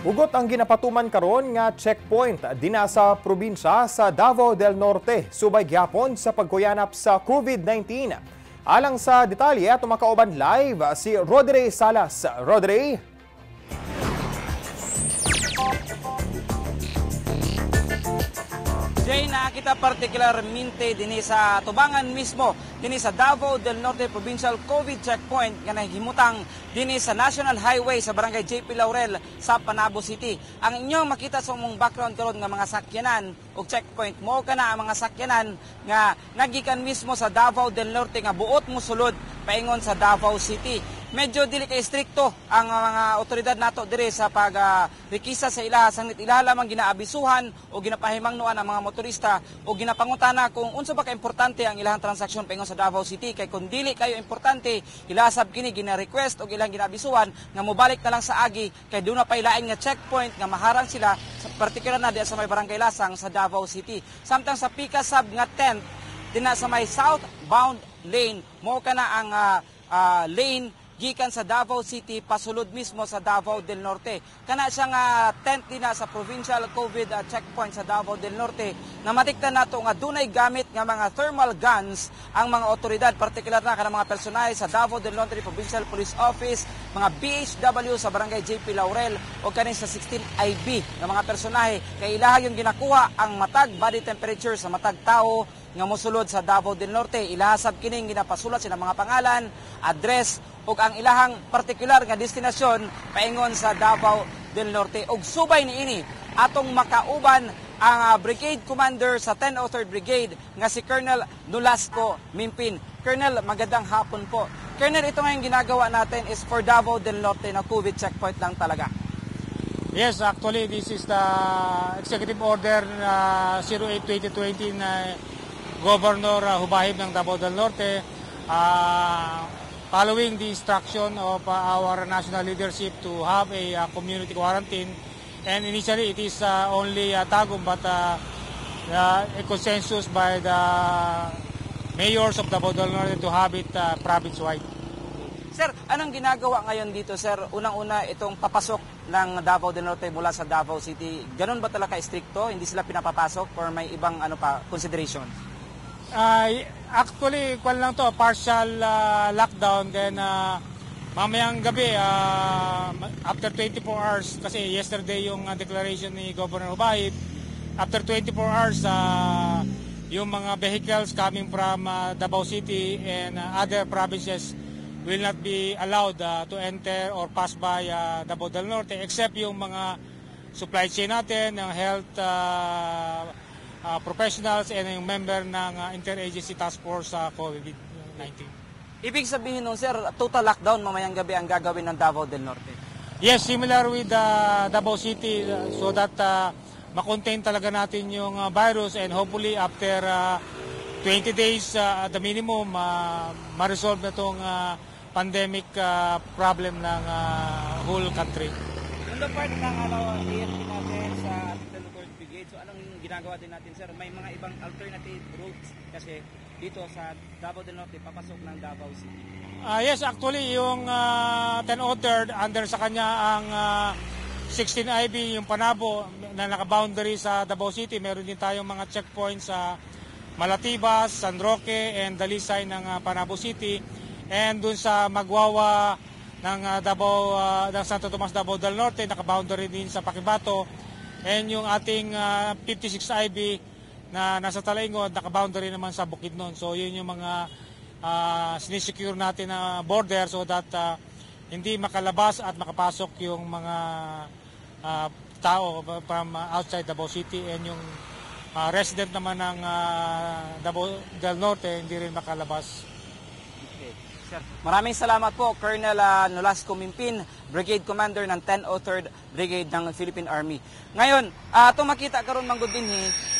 Hugot ang ginapatuman karon nga checkpoint dinha sa probinsya sa Davao del Norte subay gyapon sa pagkuyanap sa COVID-19. Alang sa detalye at makauban live si Rodre Salas. Rodre, Jay, nakita partikularmente din sa tubangan mismo din sa Davao del Norte Provincial COVID Checkpoint nga nahihimutang din sa National Highway sa Barangay JP Laurel sa Panabo City. Ang inyong makita sa mong background karon nga mga sakyanan o checkpoint mo kana ang mga sakyanan nga nagikan mismo sa Davao del Norte nga buot mo sulod paingon sa Davao City medyo dili kay strikto ang mga otoridad nato dire sa pagrikisa uh, sa ila sanglit ila lamang ginaabisuhan o ginapahimangnuan ang mga motorista o ginapangutana kung unsa ba ka importante ang ilang transaksyon paingon sa Davao City. Kay kung dili kayo importante ilasab kini gina-request o ilang ginabisuhan nga mobalik na lang sa agi. Kay doon na pailain nga checkpoint nga maharang sila sa partikular na di sa may barangay Lasang sa Davao City. Samtang sa Pika Sub nga tent dina sa may southbound lane. Mo kana ang uh, uh, lane gikan sa Davao City pasulod mismo sa Davao del Norte. Kana siya nga tent din sa provincial COVID uh, checkpoint sa Davao del Norte na matiktan nato nga dunay gamit nga mga thermal guns ang mga otoridad partikular na kanang mga personahe sa Davao del Norte Provincial Police Office, mga BHW sa Barangay JP Laurel o kanin sa 16 IB nga mga personahe kay ilaha yung ginakuha ang matag body temperature sa matag tao nga mosulod sa Davao del Norte. Ilahasab kining ginapasulat sila mga pangalan, address ug ang ilahang partikular nga destinasyon paingon sa Davao del Norte ug subay niini atong makauban ang uh, brigade commander sa 1003rd Brigade nga si Colonel Nolasco Mimpin. Colonel, magandang hapon po. Colonel, ito ngayong ginagawa natin is for Davao del Norte na COVID checkpoint lang talaga. Yes, actually this is the executive order uh, 08-2020 na Governor uh, Hubahib ng Davao del Norte. Uh, following the instruction of uh, our national leadership to have a uh, community quarantine. And initially it is uh, only uh, Tagum but uh, uh, a consensus by the mayors of the Bodol Norte to have it uh, province-wide. Sir, anong ginagawa ngayon dito, sir? Unang-una, itong papasok ng Davao del Norte mula sa Davao City, ganun ba talaga stricto? Hindi sila pinapapasok or may ibang ano pa consideration? Uh, actually, kwan lang to, partial uh, lockdown. Then, uh, mamayang gabi, uh, after 24 hours, kasi yesterday yung uh, declaration ni Governor Ubahid, after 24 hours, uh, yung mga vehicles coming from uh, Davao City and uh, other provinces will not be allowed uh, to enter or pass by uh, Davao del Norte except yung mga supply chain natin, ng health uh, uh, professionals and yung member ng uh, Interagency Task Force sa uh, COVID-19. Ibig sabihin nun, sir, total lockdown mamayang gabi ang gagawin ng Davao del Norte? Yes, similar with uh, Davao City uh, so that uh, makontain talaga natin yung uh, virus and hopefully after uh, 20 days uh, at the minimum, uh, ma-resolve na itong uh, pandemic uh, problem ng uh, whole country. On the part ng ano, AFP natin sa Telecort Brigade, so anong ginagawa din natin sir? May mga ibang alternative routes kasi dito sa Davao del Norte, papasok ng Davao City. Uh, yes, actually yung uh, 1003rd, under sa kanya ang uh, 16IB, yung Panabo na naka-boundary sa Davao City. Meron din tayong mga checkpoints sa Malatibas, San Roque, and Dalisay ng uh, Panabo City. And dun sa Magwawa ng uh, Davao, uh, ng Santo Tomas Davao del Norte, naka-boundary din sa Pakibato. And yung ating uh, 56IB na nasa Talaingod, naka-boundary naman sa Bukidnon. So yun yung mga uh, sinisecure natin na border so that uh, hindi makalabas at makapasok yung mga uh, tao from outside Davao City and yung uh, resident naman ng uh, Davao del Norte hindi rin makalabas. Okay. Sir, maraming salamat po Colonel uh, Nolasco Mimpin, Brigade Commander ng 1003rd Brigade ng Philippine Army. Ngayon, uh, ito makita karon manggod din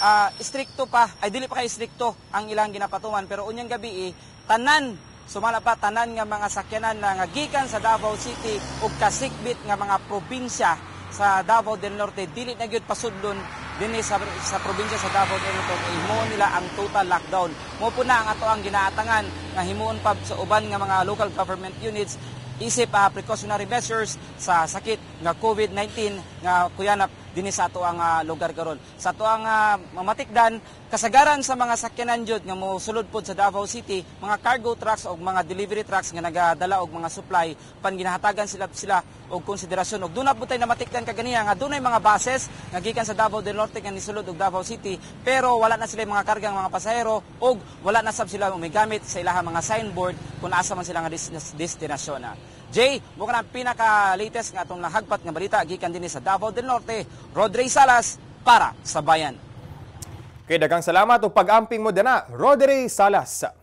uh, stricto pa, ay dili pa kay stricto ang ilang ginapatuman pero unyang gabi eh, tanan sumala pa tanan nga mga sakyanan na nga gikan sa Davao City ug kasikbit nga mga probinsya sa Davao del Norte dili na gyud pasudlon dinhi sa, sa probinsya sa Davao del Norte imo nila ang total lockdown. Mo po na ang ato ang ginaatangan nga himuon pa sa uban nga mga local government units isip uh, precautionary measures sa sakit nga COVID-19 nga kuyanap dinhi sa ato ang ah, lugar karon. Sa ato ang ah, mamatikdan kasagaran sa mga sakyanan jud nga mosulod pod sa Davao City, mga cargo trucks o mga delivery trucks nga nagadala og mga supply pan ginahatagan sila sila og konsiderasyon og dunay butay na matikdan kaganiya nga dunay mga buses nga gikan sa Davao del Norte nga nisulod og Davao City pero wala na sila mga kargang mga pasahero og wala na sab sila umigamit sa ilahang mga signboard kung asa man sila nga des- destinasyon na. Jay, na ang pinaka-latest nga itong nahagpat nga balita gikan din sa Davao del Norte, Rodrey Salas para sa Bayan. Kay dagang salamat ug pag-amping mo dana, Roderick Salas.